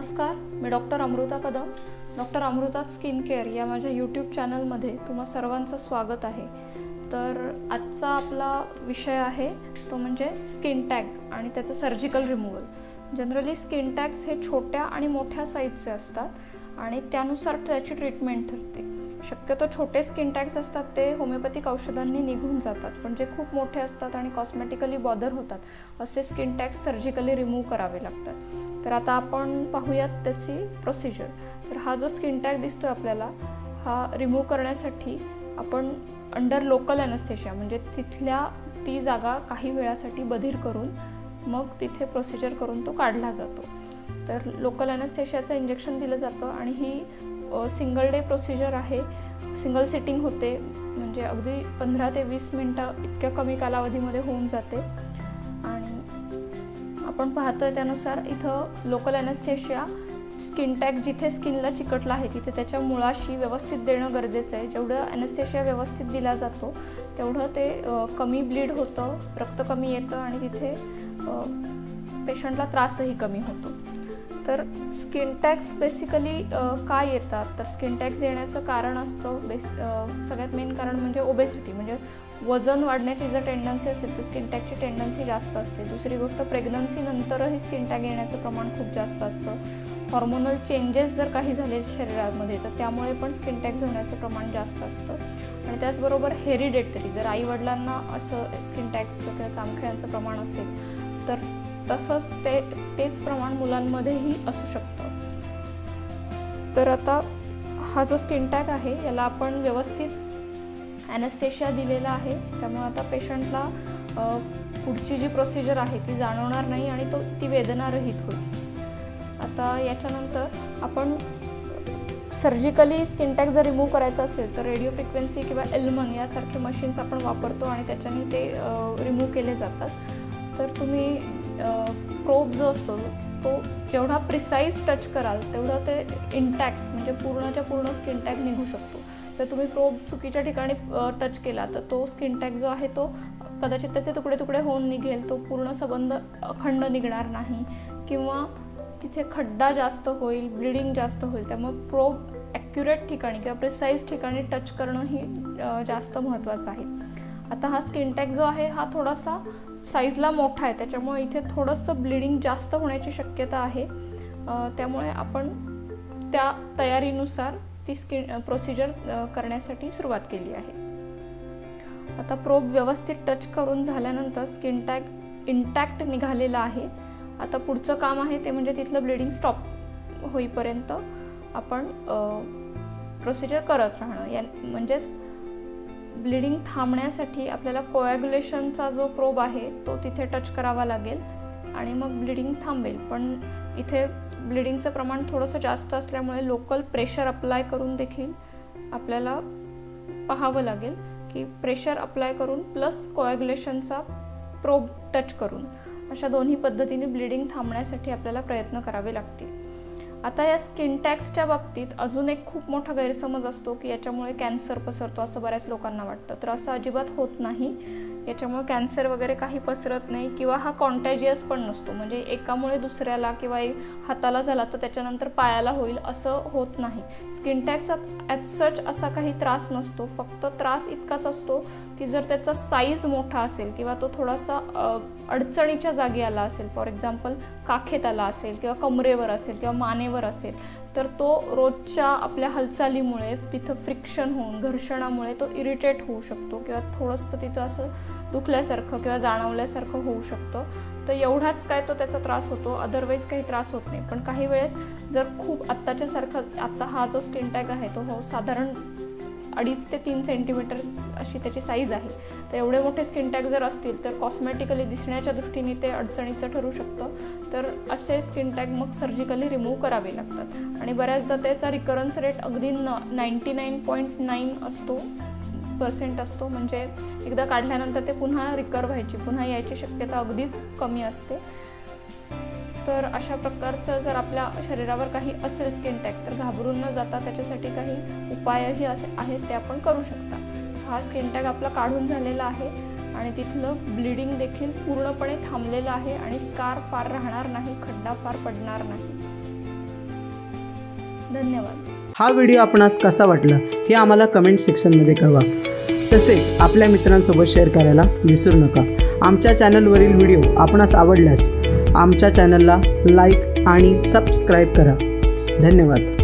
नमस्कार मी doctor Amrita Kadam. Doctor Amrita skin care या माझ्या यूट्यूब चॅनलमध्ये तुम्हा सर्वांचं स्वागत आहे. तर आजचा आपला विषय आहे तो म्हणजे स्किन टॅग आणि त्याचं surgical removal. Generally skin tags हे छोट्या आणि मोठ्या साईजचे असतात आणि त्यानुसार त्याची ट्रीटमेंट ठरते. शक्यतो छोटे स्किन टॅग्स असतात ते होमिओपॅथिक औषधांनी निघून जातात पण जे खूप मोठे असतात आणि कॉस्मेटिकली बॉदर होतात असे स्किन टॅग्स सर्जिकली रिमूव्ह करावे लागतात. तर आता आपण पाहूयात त्याची प्रोसिजर तर हा जो स्किन टॅग दिसतो आपल्याला हा रिमूव्ह करण्यासाठी आपण अंडर लोकल ॲनस्थेशिया म्हणजे तिथल्या ती जागा काही वेळासाठी बधीर करून मग तिथे प्रोसिजर करून तो काढला जातो. तर लोकल ॲनस्थेशियाचं इंजेक्शन दिलं जातं आणि ही सिंगल डे प्रोसिजर आहे. सिंगल सिटिंग होते म्हणजे अगदी पंधरा ते वीस मिनटं इतक्या कमी कालावधीमध्ये होऊन जाते. आपण पाहतोय त्यानुसार इथं लोकल ॲनस्थेशिया स्किन टॅग जिथे स्किनला चिकटला आहे तिथे त्याच्या मुळाशी व्यवस्थित देणं गरजेचं आहे. जेवढं ॲनस्थेशिया व्यवस्थित दिला जातो तेवढं ते कमी ब्लीड होतं रक्त कमी येतं आणि तिथे पेशंटला त्रासही कमी होतो. तर स्किन टॅक्स बेसिकली काय येतात? तर स्किन टॅक्स येण्याचं कारण असतं बेस सगळ्यात मेन कारण म्हणजे ओबेसिटी म्हणजे वजन वाढण्याची जर टेंडन्सी असेल तर स्किन टॅगची टेंडन्सी जास्त असते. दुसरी गोष्ट प्रेग्नन्सीनंतरही स्किन टॅग येण्याचं प्रमाण खूप जास्त असतं. हॉर्मोनल चेंजेस जर काही झाले शरीरामध्ये तर त्यामुळे पण स्किन टॅक्स होण्याचं प्रमाण जास्त असतं. आणि त्याचबरोबर हेरिडेटरी जर आईवडिलांना असं स्किन टॅक्सचं किंवा चामखिळ्यांचं प्रमाण असेल तसंच ते तेच प्रमाण मुलांमध्येही असू शकतं. तर आता हा जो स्किन टॅग आहे याला आपण व्यवस्थित ॲनेस्थेशिया दिलेला आहे. त्यामुळे आता पेशंटला पुढची जी प्रोसिजर आहे ती जाणवणार नाही आणि तो ती वेदना रहित होईल. आता याच्यानंतर आपण सर्जिकली स्किन टॅग जर रिमूव्ह करायचं असेल तर रेडिओ फ्रिक्वेन्सी किंवा एल्मन यासारखे मशीन्स आपण वापरतो आणि त्याच्याने ते रिमूव्ह केले जातात. तर तुम्ही प्रोब जो असतो तो जेवढा प्रिसाईज टच कराल तेवढं ते इंटॅक्ट म्हणजे पूर्णच्या पूर्ण स्किन टॅग निघू शकतो. जर तुम्ही प्रोब चुकीच्या ठिकाणी टच केला तर तो स्किन टॅग जो आहे तो कदाचित त्याचे तुकडे तुकडे होऊन निघेल तो पूर्ण संबंध अखंड निघणार नाही. किंवा तिथे खड्डा जास्त होईल ब्लिडिंग जास्त होईल त्यामुळे प्रोब ॲक्युरेट ठिकाणी किंवा प्रिसाईज ठिकाणी टच करणं ही जास्त महत्त्वाचं आहे. आता हा स्किन टॅग जो आहे हा थोडासा साईजला मोठा आहे त्याच्यामुळे इथे थोडंसं ब्लिडिंग जास्त होण्याची शक्यता आहे. त्यामुळे आपण त्या तयारीनुसार ती स्किन प्रोसिजर करण्यासाठी सुरुवात केली आहे. आता प्रोब व्यवस्थित टच करून झाल्यानंतर स्किन टॅग इंटॅक्ट निघालेला आहे. आता पुढचं काम आहे ते म्हणजे तिथलं ब्लिडिंग स्टॉप होईपर्यंत आपण प्रोसिजर करत राहणं. या म्हणजेच ब्लिडिंग थांबण्यासाठी आपल्याला कोॲग्युलेशनचा जो प्रोब आहे तो तिथे टच करावा लागेल आणि मग ब्लिडिंग थांबेल. पण इथे ब्लिडिंगचं प्रमाण थोडंसं जास्त असल्यामुळे लोकल प्रेशर अप्लाय करून देखील आपल्याला पाहावं लागेल की प्रेशर अप्लाय करून प्लस कोॲग्युलेशनचा प्रोब टच करून अशा दोन्ही पद्धतीने ब्लिडिंग थांबण्यासाठी आपल्याला प्रयत्न करावे लागतील. आता या स्किन टॅक्सच्या बाबतीत अजून एक खूप मोठा गैरसमज असतो की याच्यामुळे कॅन्सर पसरतो असं बऱ्याच लोकांना वाटतं. तर असं अजिबात होत नाही. याच्यामुळे कॅन्सर वगैरे काही पसरत नाही किंवा हा कॉन्टॅजियस पण नसतो. म्हणजे एकामुळे दुसऱ्याला किंवा हाताला झाला तर त्याच्यानंतर पायाला होईल असं होत नाही. स्किन टॅगचा ॲज सच असा काही त्रास नसतो. फक्त त्रास इतकाच असतो की जर त्याचा साईज मोठा असेल किंवा तो थोडासा अडचणीच्या जागी आला असेल फॉर एक्झाम्पल काखेत आला असेल किंवा कमरेवर असेल किंवा मानेवर असेल तर तो रोजच्या आपल्या हालचालीमुळे तिथं फ्रिक्शन होऊन घर्षणामुळे तो इरिटेट होऊ शकतो किंवा थोडंसं तिथं असं दुखल्यासारखं किंवा जाणवल्यासारखं होऊ शकतं. तर एवढाच काय तो त्याचा त्रास होतो. अदरवाईज काही त्रास होत नाही. पण काही वेळेस जर खूप आत्ताच्यासारखं आत्ता हा जो स्किन टॅग आहे तो हो साधारण अडीच ते तीन सेंटीमीटर अशी त्याची साईज आहे. तर एवढे मोठे स्किन टॅग जर असतील तर कॉस्मॅटिकली दिसण्याच्या दृष्टीने ते अडचणीचं ठरू शकतं. तर असे स्किन टॅग मग सर्जिकली रिमूव्ह करावे लागतात. आणि बऱ्याचदा त्याचा रिकरन्स रेट अगदी न नाईंटी नाईन पॉईंट नाईन असतो पर्सेंट असतो. म्हणजे एकदा काढल्यानंतर ते पुन्हा रिकर व्हायची पुन्हा यायची शक्यता अगदीच कमी असते. तर अशा प्रकारचं जर आपल्या शरीरावर काही असेल स्किन टॅग तर घाबरून न जाता त्याच्यासाठी काही उपायही आहेत ते आपण करू शकता. हा स्किन टॅग आपला काढून झालेला आहे आणि तिथलं ब्लिडिंग देखील पूर्णपणे थांबलेलं आहे आणि स्कार फार राहणार नाही खड्डा फार पडणार नाही. धन्यवाद. हा व्हिडिओ आपणास कसा वाटला हे आम्हाला कमेंट सेक्शनमध्ये कळवा. तसेच आपल्या मित्रांसोबत शेअर करायला विसरू नका. आमच्या चॅनलवरील व्हिडिओ आपणास आवडल्यास आमच्या चॅनलला लाईक आणि सबस्क्राईब करा. धन्यवाद.